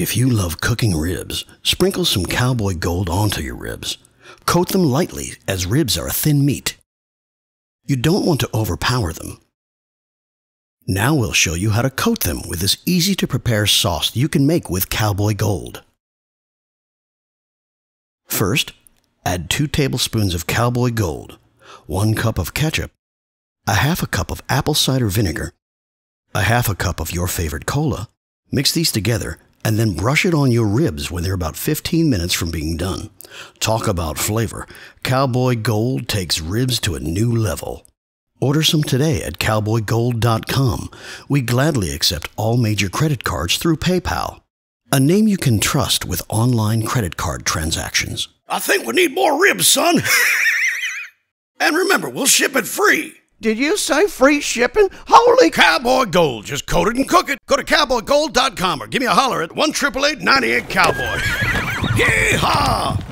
If you love cooking ribs, sprinkle some cowboy gold onto your ribs. Coat them lightly, as ribs are a thin meat. You don't want to overpower them. Now we'll show you how to coat them with this easy to prepare sauce you can make with cowboy gold. First, add 2 tablespoons of cowboy gold, 1 cup of ketchup, a half a cup of apple cider vinegar, a half a cup of your favorite cola. Mix these together and then brush it on your ribs when they're about 15 minutes from being done. Talk about flavor. Cowboy Gold takes ribs to a new level. Order some today at cowboygold.com. We gladly accept all major credit cards through PayPal. A name you can trust with online credit card transactions. I think we need more ribs, son. and remember, we'll ship it free. Did you say free shipping? Holy Cowboy Gold. Just coat it and cook it. Go to cowboygold.com or give me a holler at 1 98 Cowboy. Yeehaw!